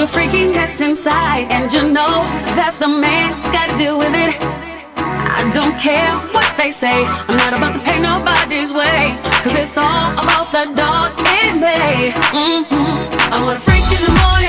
the freaking freakiness inside, and you know that the man's gotta deal with it. I don't care what they say, I'm not about to pay nobody's way, cause it's all about the dog in me. Mm-hmm. I wanna freak in the morning.